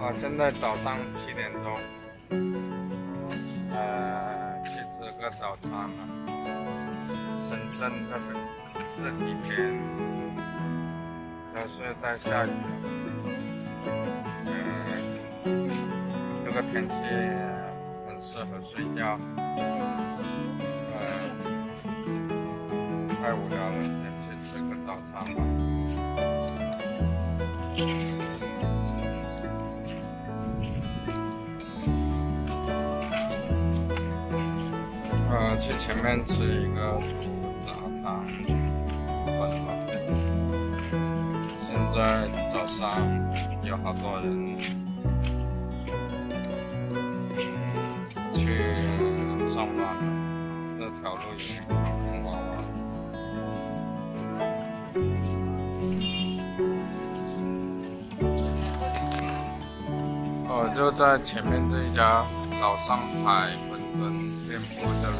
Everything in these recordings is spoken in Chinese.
啊，现在早上七点钟，呃，去吃个早餐了。深圳这边这几天都是在下雨，嗯，这个天气很适合睡觉，呃，太无聊了，先去吃个早餐吧。去前面吃一个早汤粉吧。现在早上有好多人去上班，这条路有点空洼洼。哦，就在前面这一家老上海馄饨。店铺这里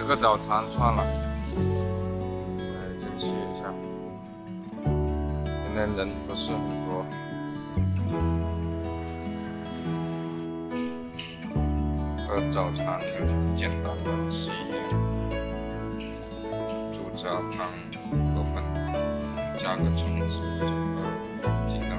吃个早餐算了，来进去一下。今天人不是很多。喝早餐就简单的吃一点，猪杂汤和粉，加个橙子，这个鸡蛋。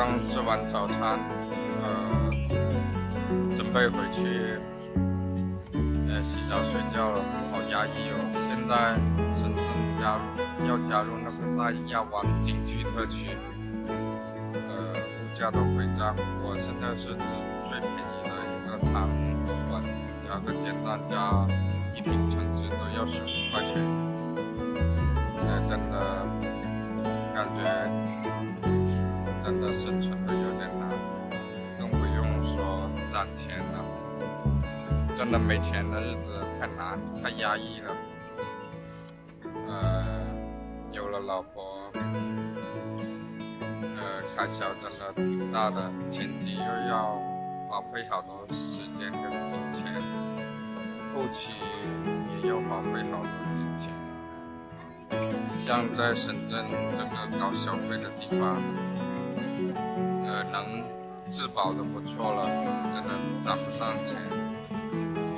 刚吃完早餐，呃，准备回去，呃，洗澡睡觉了，好压抑哦。现在深圳加入要加入那个大亚湾景区特区，呃，物价都飞涨。我现在是吃最便宜的一个汤和粉，加个煎蛋加一瓶橙汁都要十生存的有点难，更不用说赚钱了。真的没钱的日子太难，太压抑了。呃，有了老婆，呃，开销真的挺大的，前期又要花费好多时间跟金钱，后期也要花费好多金钱。像在深圳这个高消费的地方。呃，能自保的不错了，真的攒不上钱，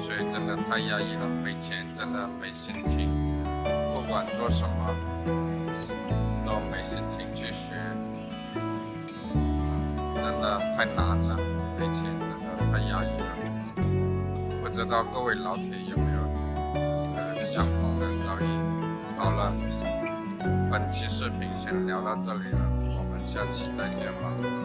所以真的太压抑了。没钱真的没心情，不管做什么都没心情去学，真的太难了。没钱真的太压抑了。不知道各位老铁有没有呃相同的遭遇？好了，本期视频先聊到这里了，我们下期再见吧。